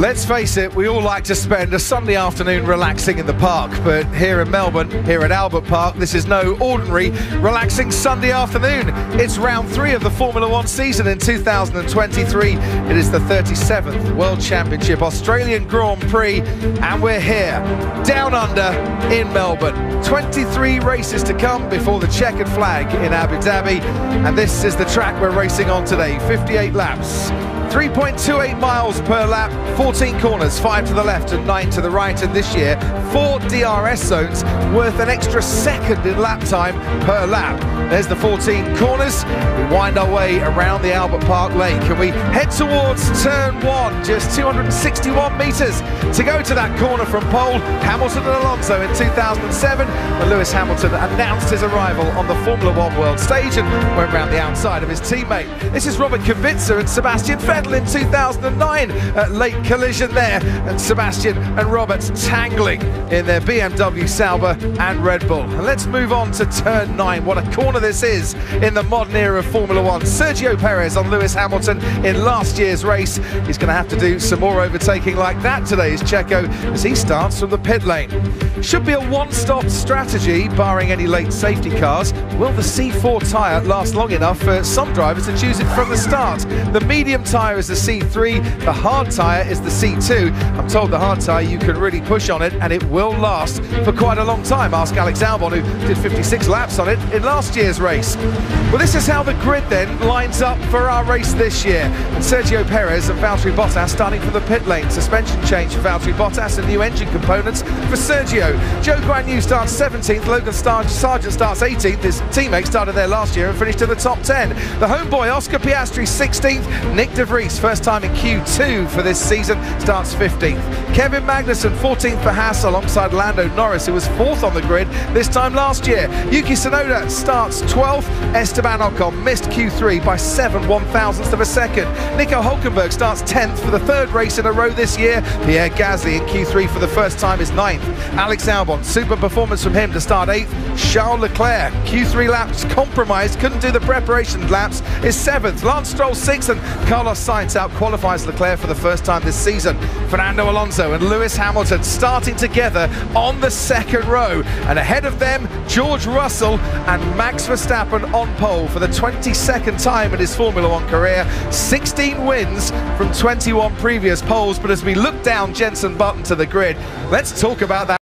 Let's face it, we all like to spend a Sunday afternoon relaxing in the park, but here in Melbourne, here at Albert Park, this is no ordinary relaxing Sunday afternoon. It's round three of the Formula One season in 2023. It is the 37th World Championship Australian Grand Prix, and we're here, down under in Melbourne. 23 races to come before the checkered flag in Abu Dhabi, and this is the track we're racing on today, 58 laps. 3.28 miles per lap, 14 corners, 5 to the left and 9 to the right. And this year, 4 DRS zones worth an extra second in lap time per lap. There's the 14 corners. We wind our way around the Albert Park Lake and we head towards turn 1, just 261 metres to go to that corner from pole. Hamilton and Alonso in 2007 when Lewis Hamilton announced his arrival on the Formula One world stage and went round the outside of his teammate. This is Robert Kubica and Sebastian Vettel in 2009 at late collision there, and Sebastian and Robert tangling in their BMW Sauber and Red Bull. And let's move on to turn nine. What a corner this is in the modern era of Formula One. Sergio Perez on Lewis Hamilton in last year's race. He's going to have to do some more overtaking like that today, is Checo, as he starts from the pit lane. Should be a one-stop strategy, barring any late safety cars. Will the C4 tyre last long enough for some drivers to choose it from the start? The medium tyre tyre is the C3, the hard tyre is the C2. I'm told the hard tyre you can really push on it and it will last for quite a long time. Ask Alex Albon who did 56 laps on it in last year's race. Well this is how the grid then lines up for our race this year. And Sergio Perez and Valtteri Bottas starting from the pit lane. Suspension change for Valtteri Bottas and new engine components for Sergio. Zhou Guanyu starts 17th, Logan Sargeant starts 18th. His teammate started there last year and finished in the top 10. The homeboy Oscar Piastri 16th, Nick De Vries first time in Q2 for this season, starts 15th. Kevin Magnussen, 14th for Haas, alongside Lando Norris, who was fourth on the grid this time last year. Yuki Tsunoda starts 12th. Esteban Ocon missed Q3 by 7 one thousandths of a second. Nico Hulkenberg starts 10th for the third race in a row this year. Pierre Gasly in Q3 for the first time is 9th. Alex Albon, super performance from him to start 8th. Charles Leclerc, Q3 laps compromised, couldn't do the preparation laps, is 7th. Lance Stroll 6th and Carlos Out qualifies Leclerc for the first time this season. Fernando Alonso and Lewis Hamilton starting together on the second row. And ahead of them, George Russell and Max Verstappen on pole for the 22nd time in his Formula One career. 16 wins from 21 previous poles. But as we look down Jenson Button to the grid, let's talk about that.